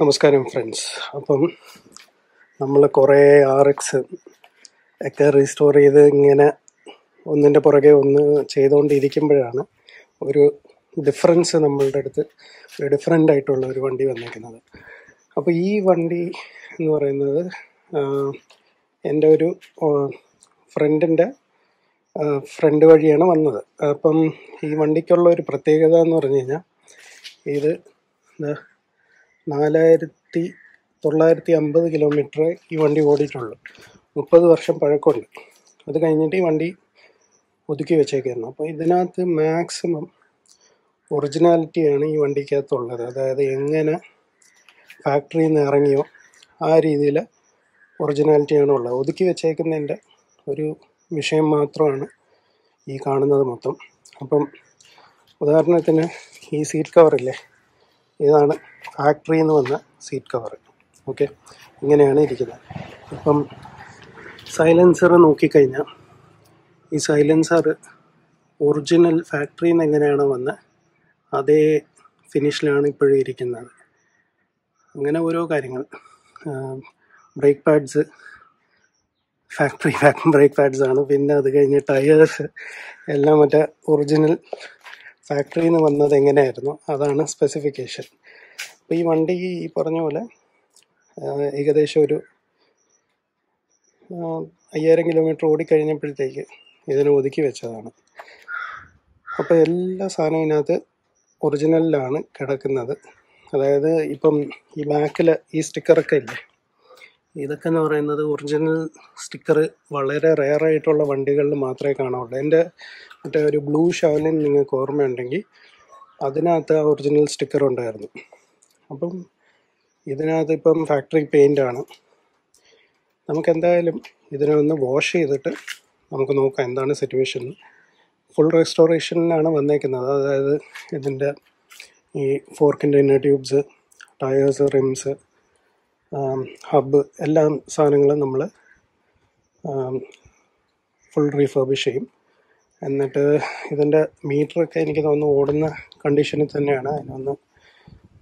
നമസ്കാരം ഫ്രണ്ട്സ് അപ്പം നമ്മൾ കുറേ ആർ എക്സ് ഒക്കെ റീസ്റ്റോർ ചെയ്ത് ഇങ്ങനെ ഒന്നിന്റെ പുറകെ ഒന്ന് ചെയ്തുകൊണ്ടിരിക്കുമ്പോഴാണ് ഒരു ഡിഫറൻസ് നമ്മളുടെ അടുത്ത് ഒരു ഡിഫറെന്റ് ആയിട്ടുള്ള ഒരു വണ്ടി വന്നിരിക്കുന്നത്. അപ്പോൾ ഈ വണ്ടി എന്ന് പറയുന്നത് എന്റെ ഒരു ഫ്രണ്ടിന്റെ ഫ്രണ്ട് വഴിയാണ് വന്നത്. അപ്പം ഈ വണ്ടിക്കുള്ള ഒരു പ്രത്യേകത എന്ന് പറഞ്ഞു കഴിഞ്ഞാൽ ഇത് നാലായിരത്തി തൊള്ളായിരത്തി അമ്പത് കിലോമീറ്റർ ഈ വണ്ടി ഓടിയിട്ടുള്ളൂ. മുപ്പത് വർഷം പഴക്കമുണ്ട്. അത് കഴിഞ്ഞിട്ട് ഈ വണ്ടി ഒതുക്കി വെച്ചേക്കുന്നു അപ്പോൾ ഇതിനകത്ത് മാക്സിമം ഒറിജിനാലിറ്റിയാണ് ഈ വണ്ടിക്കകത്തുള്ളത്. അതായത് എങ്ങനെ ഫാക്ടറിയിൽ നിന്ന് ഇറങ്ങിയോ ആ രീതിയിൽ ഒറിജിനാലിറ്റിയാണ് ഉള്ളത്. ഒതുക്കി വെച്ചേക്കുന്നതിന്റെ ഒരു വിഷയം മാത്രമാണ് ഈ കാണുന്നത് മൊത്തം. അപ്പം ഉദാഹരണത്തിന് ഈ സീറ്റ് കവറില്ലേ? ഇതാണ് ഫാക്ടറിയിൽ നിന്ന് വന്ന സീറ്റ് കവർ ഓക്കെ? ഇങ്ങനെയാണ് ഇരിക്കുന്നത്. അപ്പം സൈലൻസർ നോക്കിക്കഴിഞ്ഞാൽ ഈ സൈലൻസർ ഒറിജിനൽ ഫാക്ടറിയിൽ നിന്ന് എങ്ങനെയാണ് വന്ന് അതേ ഫിനിഷിലാണ് ഇപ്പോഴും ഇരിക്കുന്നത്. അങ്ങനെ ഓരോ കാര്യങ്ങൾ. Brake pads factory brake pads ആണ്. പിന്നെ അത് കഴിഞ്ഞ് ടയേഴ്സ് എല്ലാം മറ്റേ ഒറിജിനൽ ഫാക്ടറിയിൽ നിന്ന് വന്നത് എങ്ങനെയായിരുന്നു? അതാണ് സ്പെസിഫിക്കേഷൻ അപ്പോൾ ഈ വണ്ടി ഈ പറഞ്ഞ പോലെ ഏകദേശം ഒരു അയ്യായിരം കിലോമീറ്റർ ഓടിക്കഴിഞ്ഞപ്പോഴത്തേക്ക് ഇതിനെ ഒതുക്കി വെച്ചതാണ്. അപ്പോൾ എല്ലാ സാധനവും ഇതിനകത്ത് ഒറിജിനലിലാണ് കിടക്കുന്നത്. അതായത് ഇപ്പം ഈ ബാക്കിൽ ഈ സ്റ്റിക്കറൊക്കെ ഇല്ലേ? ഇതൊക്കെ എന്ന് പറയുന്നത് ഒറിജിനൽ സ്റ്റിക്കർ വളരെ റെയർ ആയിട്ടുള്ള വണ്ടികളിൽ മാത്രമേ കാണാവുള്ളൂ. എന്റെ മറ്റേ ഒരു ബ്ലൂ ഷവലിൻ നിങ്ങൾക്ക് ഓർമ്മയുണ്ടെങ്കിൽ അതിനകത്ത് ആ ഒറിജിനൽ സ്റ്റിക്കർ ഉണ്ടായിരുന്നു. അപ്പം ഇതിനകത്ത് ഇപ്പം ഫാക്ടറി പെയിന്റ് ആണ്. നമുക്ക് എന്തായാലും ഇതിനെ ഒന്ന് വാഷ് ചെയ്തിട്ട് നമുക്ക് നോക്കാം എന്താണ് സിറ്റുവേഷൻ ഫുൾ റെസ്റ്റോറേഷനിലാണ് വന്നേക്കുന്നത്. അതായത് ഇതിന്റെ ഈ ഫോർക്കിന്റെ inner tubes tyres rims hub എല്ലാ സാധനങ്ങളും നമ്മൾ ഫുൾ റീഫർബിഷ് ചെയ്യും. എന്നിട്ട് ഇതിന്റെ മീറ്ററൊക്കെ എനിക്ക് തോന്നുന്നു ഓടുന്ന കണ്ടീഷനിൽ തന്നെയാണ്. അതിനൊന്ന്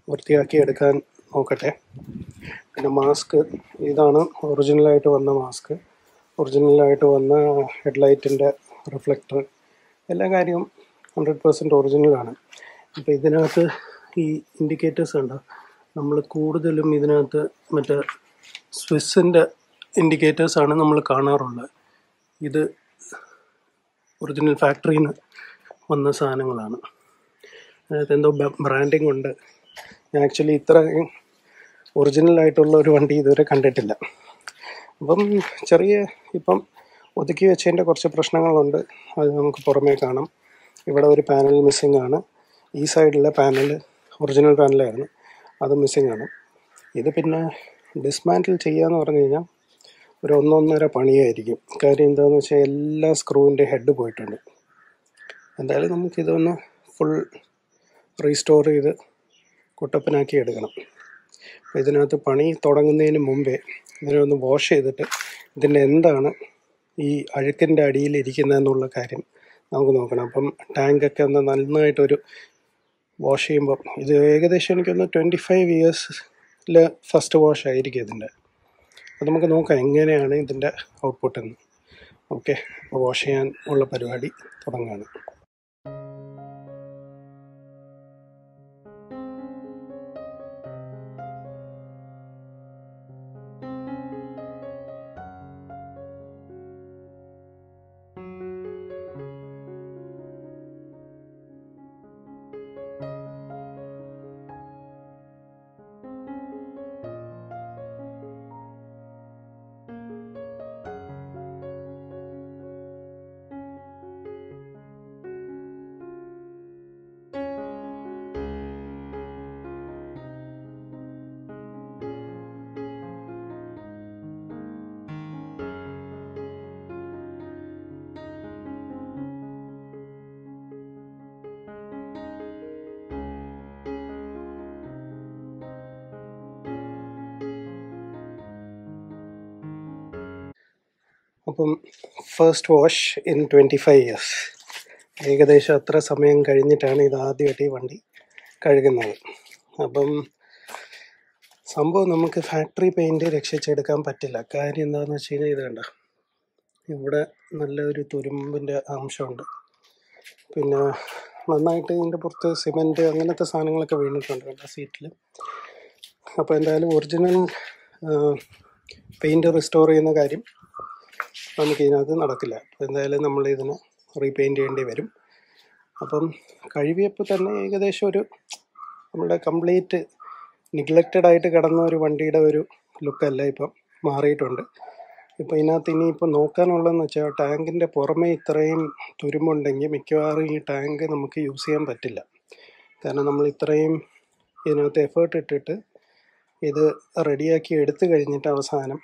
വൃത്തിയാക്കി എടുക്കാൻ നോക്കട്ടെ. പിന്നെ മാസ്ക് ഇതാണ് ഒറിജിനലായിട്ട് വന്ന മാസ്ക് ഒറിജിനലായിട്ട് വന്ന ഹെഡ്ലൈറ്റിന്റെ റിഫ്ലക്ടർ എല്ലാ കാര്യവും ഹൺഡ്രഡ് പെർസെന്റ് ഒറിജിനലാണ് അപ്പോൾ ഇതിനകത്ത് ഈ ഇൻഡിക്കേറ്റേഴ്സ് ഉണ്ട് നമ്മൾ കൂടുതലും ഇതിനകത്ത് മറ്റേ സ്വിസ്സിന്റെ ഇൻഡിക്കേറ്റേഴ്സാണ് നമ്മൾ കാണാറുള്ളത് ഇത് ഒറിജിനൽ ഫാക്ടറിയിൽ നിന്ന് വന്ന സാധനങ്ങളാണ്. അതായത് എന്തോ ബ്രാൻഡിങ് ഉണ്ട്. ആക്ച്വലി ഇത്രയും ഒറിജിനൽ ആയിട്ടുള്ള ഒരു വണ്ടി ഇതുവരെ കണ്ടിട്ടില്ല. അപ്പം ചെറിയ ഇപ്പം ഒതുക്കി വെച്ചതിന്റെ കുറച്ച് പ്രശ്നങ്ങളുണ്ട്. അത് നമുക്ക് പുറമേ കാണാം. ഇവിടെ ഒരു പാനൽ മിസ്സിംഗ് ആണ്. ഈ സൈഡിലെ പാനൽ ഒറിജിനൽ പാനലായിരുന്നു അത് മിസ്സിംഗ് ആണ്. ഇത് പിന്നെ ഡിസ്മാന്റിൽ ചെയ്യാന്ന് പറഞ്ഞു കഴിഞ്ഞാൽ ഒരു ഒന്നൊന്നര പണിയായിരിക്കും. കാര്യം എന്താണെന്ന് വെച്ചാൽ എല്ലാ സ്ക്രൂവിന്റെ ഹെഡ് പോയിട്ടുണ്ട്. എന്തായാലും നമുക്കിതൊന്ന് ഫുൾ റീസ്റ്റോർ ചെയ്ത് കുട്ടപ്പനാക്കി എടുക്കണം. അപ്പോൾ ഇതിനകത്ത് പണി തുടങ്ങുന്നതിന് മുമ്പേ ഇതിനെ ഒന്ന് വാഷ് ചെയ്തിട്ട് ഇതിന്റെ എന്താണ് ഈ അഴുക്കിന്റെ അടിയിൽ ഇരിക്കുന്നതെന്നുള്ള കാര്യം നമുക്ക് നോക്കണം. അപ്പം ടാങ്കൊക്കെ ഒന്ന് നന്നായിട്ടൊരു വാഷ് ചെയ്യുമ്പോൾ ഇത് ഏകദേശം എനിക്കൊന്ന് ട്വന്റി ഫൈവ് ഇയേഴ്സിൽ ഫസ്റ്റ് വാഷ് ആയിരിക്കും ഇതിന്റെ. അപ്പോൾ നമുക്ക് നോക്കാം എങ്ങനെയാണ് ഇതിന്റെ ഔട്ട്പുട്ട് എന്ന്. ഓക്കെ അപ്പോൾ വാഷ് ചെയ്യാൻ ഉള്ള പരിപാടി തുടങ്ങുകയാണ് അപ്പം first wash in twenty five years ഏകദേശം അത്ര സമയം കഴിഞ്ഞിട്ടാണ് ഇത് ആദ്യമായിട്ട് ഈ വണ്ടി കഴുകുന്നത്. അപ്പം സംഭവം നമുക്ക് ഫാക്ടറി പെയിന്റ് രക്ഷിച്ചെടുക്കാൻ പറ്റില്ല. കാര്യം എന്താണെന്ന് വെച്ച് കഴിഞ്ഞാൽ ഇത് കണ്ട ഇവിടെ നല്ലൊരു തുരുമ്പിന്റെ അംശമുണ്ട്. പിന്നെ നന്നായിട്ട് ഇതിന്റെ പുറത്ത് സിമെന്റ് അങ്ങനത്തെ സാധനങ്ങളൊക്കെ വീണിട്ടുണ്ട് കണ്ട സീറ്റിൽ അപ്പോൾ എന്തായാലും ഒറിജിനൽ പെയിന്റ് റിസ്റ്റോർ ചെയ്യുന്ന കാര്യം നമുക്ക് ഇതിനകത്ത് നടക്കില്ല എന്തായാലും നമ്മൾ ഇതിനെ റീപെയിന്റ് ചെയ്യേണ്ടി വരും. അപ്പം കഴിവിയപ്പോൾ തന്നെ ഏകദേശം ഒരു നമ്മുടെ കംപ്ലീറ്റ് നിഗ്ലക്റ്റഡ് ആയിട്ട് കിടന്ന ഒരു വണ്ടിയുടെ ഒരു ലുക്കല്ല ഇപ്പം മാറിയിട്ടുണ്ട്. ഇപ്പോൾ ഇതിനകത്ത് ഇനിയിപ്പോൾ നോക്കാനുള്ളതെന്ന് വെച്ചാൽ ടാങ്കിന്റെ പുറമേ ഇത്രയും തുരുമ്പുണ്ടെങ്കിൽ മിക്കവാറും ഈ ടാങ്ക് നമുക്ക് യൂസ് ചെയ്യാൻ പറ്റില്ല. കാരണം നമ്മൾ ഇത്രയും ഇതിനകത്ത് എഫേർട്ട് ഇട്ടിട്ട് ഇത് റെഡിയാക്കി എടുത്തു കഴിഞ്ഞിട്ട് അവസാനം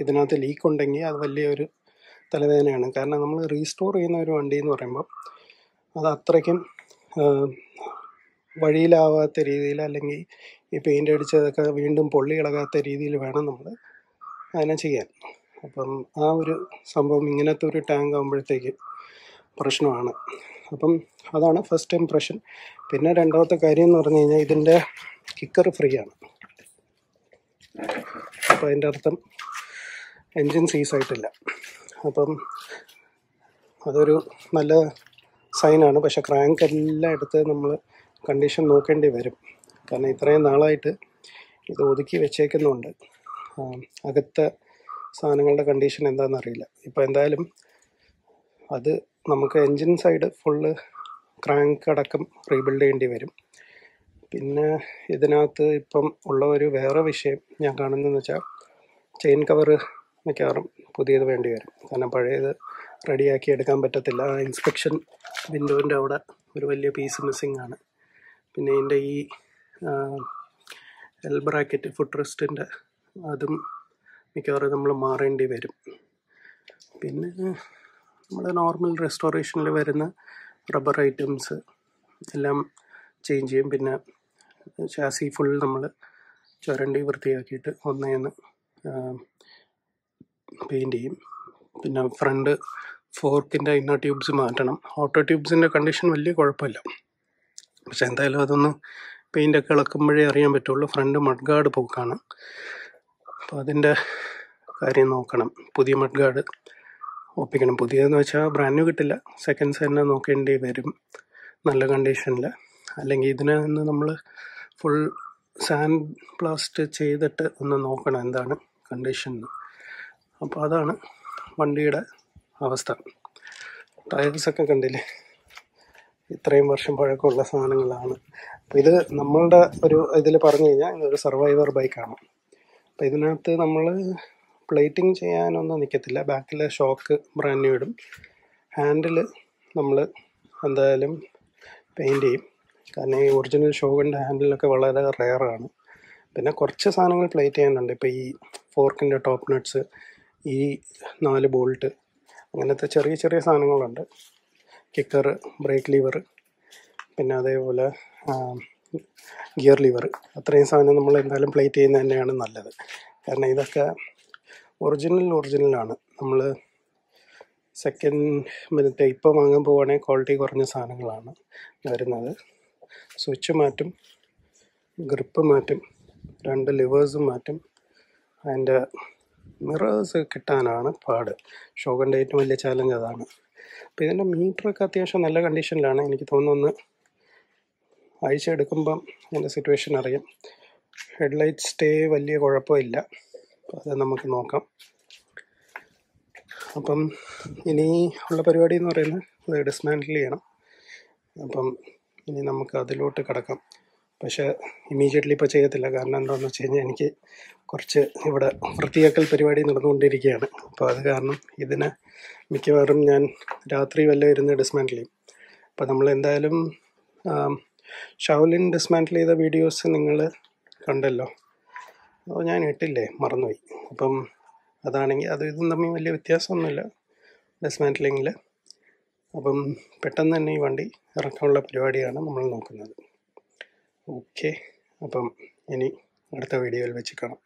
ഇതിനകത്ത് ലീക്ക് ഉണ്ടെങ്കിൽ അത് വലിയൊരു തലവേദനയാണ്. കാരണം നമ്മൾ റീസ്റ്റോർ ചെയ്യുന്ന ഒരു വണ്ടി എന്ന് പറയുമ്പോൾ അത് അത്രയ്ക്കും വഴിയിലാവാത്ത രീതിയിൽ അല്ലെങ്കിൽ ഈ പെയിന്റ് അടിച്ചതൊക്കെ വീണ്ടും പൊള്ളി ഇളകാത്ത രീതിയിൽ വേണം നമ്മൾ അതിനെ ചെയ്യാൻ. അപ്പം ആ ഒരു സംഭവം ഇങ്ങനത്തെ ഒരു ടാങ്ക് ആകുമ്പോഴത്തേക്ക് പ്രശ്നമാണ്. അപ്പം അതാണ് ഫസ്റ്റ് ഇംപ്രഷൻ. പിന്നെ രണ്ടാമത്തെ കാര്യം എന്ന് പറഞ്ഞു കഴിഞ്ഞാൽ ഇതിന്റെ കിക്കർ ഫ്രീ ആണ്. അപ്പോൾ അതിന്റെ അർത്ഥം എൻജിൻ സീസ് ആയിട്ടില്ല. അപ്പം അതൊരു നല്ല സൈനാണ്. പക്ഷെ ക്രാങ്ക് എല്ലാം എടുത്ത് നമ്മൾ കണ്ടീഷൻ നോക്കേണ്ടി വരും. കാരണം ഇത്രയും നാളായിട്ട് ഇത് ഒതുക്കി വെച്ചേക്കുന്നുണ്ട്. അകത്ത സാധനങ്ങളുടെ കണ്ടീഷൻ എന്താണെന്ന് അറിയില്ല ഇപ്പോൾ എന്തായാലും അത് നമുക്ക് എൻജിൻ സൈഡ് ഫുള്ള് ക്രാങ്ക് അടക്കം റീബിൽഡ് ചെയ്യേണ്ടി വരും. പിന്നെ ഇതിനകത്ത് ഇപ്പം ഉള്ള ഒരു വേറെ വിഷയം ഞാൻ കാണുന്നതെന്ന് വെച്ചാൽ ചെയിൻ കവർ മിക്കവാറും പുതിയത് വേണ്ടി വരും. കാരണം പഴയത് റെഡിയാക്കി എടുക്കാൻ പറ്റത്തില്ല. ആ ഇൻസ്പെക്ഷൻ വിൻഡോന്റെ അവിടെ ഒരു വലിയ പീസ് മിസ്സിങ് ആണ്. പിന്നെ ഇതിന്റെ ഈ എൽ ബ്രാക്കറ്റ് ഫുഡ് റെസ്റ്റിന്റെ അതും മിക്കവാറും നമ്മൾ മാറേണ്ടി വരും. പിന്നെ നമ്മൾ നോർമൽ റെസ്റ്റോറേഷനിൽ വരുന്ന റബ്ബർ ഐറ്റംസ് എല്ലാം ചേഞ്ച് ചെയ്യും. പിന്നെ ചാസി ഫുൾ നമ്മൾ ചുരണ്ടി വൃത്തിയാക്കിയിട്ട് ഒന്നേന്ന് പെയിന്റ് ചെയ്യും. പിന്നെ ഫ്രണ്ട് ഫോർക്കിന്റെ ഇന്നർ ട്യൂബ്സ് മാറ്റണം. ഓട്ടോ ട്യൂബ്സിന്റെ കണ്ടീഷൻ വലിയ കുഴപ്പമില്ല. പക്ഷെ എന്തായാലും അതൊന്ന് പെയിന്റൊക്കെ ഇളക്കുമ്പോഴേ അറിയാൻ പറ്റുള്ളൂ. ഫ്രണ്ട് മഡ്ഗാർഡ് പോക്കാണ്. അപ്പോൾ അതിന്റെ കാര്യം നോക്കണം. പുതിയ മഡ്ഗാർഡ് ഒപ്പിക്കണം. പുതിയതെന്ന് വെച്ചാൽ ബ്രാൻഡ് ന്യൂ കിട്ടില്ല. സെക്കൻഡ്സ് തന്നെ നോക്കേണ്ടി വരും. നല്ല കണ്ടീഷനിൽ അല്ലെങ്കിൽ ഇതിനെ നമ്മൾ ഫുൾ സാൻഡ് ബ്ലാസ്റ്റ് ചെയ്തിട്ട് ഒന്ന് നോക്കണം എന്താണ് കണ്ടീഷൻ അപ്പോൾ അതാണ് വണ്ടിയുടെ അവസ്ഥ. ടയർസൊക്കെ കണ്ടില്ലേ? ഇത്രയും വർഷം പഴക്കമുള്ള സാധനങ്ങളാണ്. അപ്പോൾ ഇത് നമ്മളുടെ ഒരു ഇതിൽ പറഞ്ഞു കഴിഞ്ഞാൽ ഇതൊരു സർവൈവർ ബൈക്കാണ്. അപ്പോൾ ഇതിനകത്ത് നമ്മൾ പ്ലേറ്റിംഗ് ചെയ്യാനൊന്നും നിൽക്കത്തില്ല ബാക്കിലെ ഷോക്ക് ബ്രാൻഡ് ന്യൂ ഇടും. ഹാൻഡിൽ നമ്മൾ എന്തായാലും പെയിന്റ് ചെയ്യും. കാരണം ഈ ഒറിജിനൽ ഷോക്കിന്റെ ഹാൻഡിലൊക്കെ വളരെ റെയറാണ്. പിന്നെ കുറച്ച് സാധനങ്ങൾ പ്ലേറ്റ് ചെയ്യാനുണ്ട്. ഇപ്പോൾ ഈ ഫോർക്കിന്റെ ടോപ്പ് നട്ട്സ് ഈ നാല് ബോൾട്ട് അങ്ങനത്തെ ചെറിയ ചെറിയ സാധനങ്ങളുണ്ട്. കിക്കർ ബ്രേക്ക് ലിവർ പിന്നെ അതേപോലെ ഗിയർ ലിവർ അത്രയും സാധനം നമ്മൾ എന്തായാലും പ്ലേറ്റ് ചെയ്യുന്നത് തന്നെയാണ് നല്ലത്. കാരണം ഇതൊക്കെ ഒറിജിനൽ ഒറിജിനലാണ് നമ്മൾ സെക്കൻഡ് മിനിറ്റ് ഇപ്പോൾ വാങ്ങാൻ പോവുകയാണെങ്കിൽ ക്വാളിറ്റി കുറഞ്ഞ സാധനങ്ങളാണ് വരുന്നത്. സ്വിച്ച് മാറ്റും ഗ്രിപ്പ് മാറ്റും രണ്ട് ലിവേഴ്സും മാറ്റും അതിന്റെ മിറേഴ്സ് കിട്ടാനാണ് പാട്. ഷോഗന്റെ ഏറ്റവും വലിയ ചാലഞ്ച് അതാണ്. അപ്പോൾ ഇതിന്റെ മീറ്ററൊക്കെ അത്യാവശ്യം നല്ല കണ്ടീഷനിലാണ് എനിക്ക് തോന്നുന്നു ആഴ്ച എടുക്കുമ്പം അതിന്റെ സിറ്റുവേഷൻ അറിയാം. ഹെഡ്ലൈറ്റ് സ്റ്റേ വലിയ കുഴപ്പമില്ല. അത് നമുക്ക് നോക്കാം. അപ്പം ഇനി ഉള്ള പരിപാടി എന്ന് പറയുന്നത് അത് ഡിസ്മാൻഡിൽ ചെയ്യണം. അപ്പം ഇനി നമുക്ക് അതിലോട്ട് കിടക്കാം. പക്ഷേ ഇമ്മീഡിയറ്റ്ലി ഇപ്പോൾ ചെയ്യത്തില്ല. കാരണം എന്താണെന്ന് വെച്ച് കഴിഞ്ഞാൽ എനിക്ക് കുറച്ച് ഇവിടെ വൃത്തിയാക്കൽ പരിപാടി നടന്നുകൊണ്ടിരിക്കുകയാണ്. അപ്പോൾ അത് കാരണം ഇതിന് മിക്കവാറും ഞാൻ രാത്രി വല്ല ഇരുന്ന് ഡിസ്മാൻഡിൽ ചെയ്യും. അപ്പോൾ നമ്മൾ എന്തായാലും ഷൗലിൻ ഡിസ്മാൻഡിൽ ചെയ്ത വീഡിയോസ് നിങ്ങൾ കണ്ടല്ലോ. അപ്പോൾ ഞാൻ ഇട്ടില്ലേ? മറന്നുപോയി. അപ്പം അതാണെങ്കിൽ അത് ഇതും തമ്മിൽ വലിയ വ്യത്യാസമൊന്നുമില്ല ഡിസ്മാൻഡ്ലിങ്ങിൽ അപ്പം പെട്ടെന്ന് തന്നെ ഈ വണ്ടി ഇറക്കാനുള്ള പരിപാടിയാണ് നമ്മൾ നോക്കുന്നത്. ഓക്കെ. അപ്പം ഇനി അടുത്ത വീഡിയോയിൽ വെച്ച് കാണാം.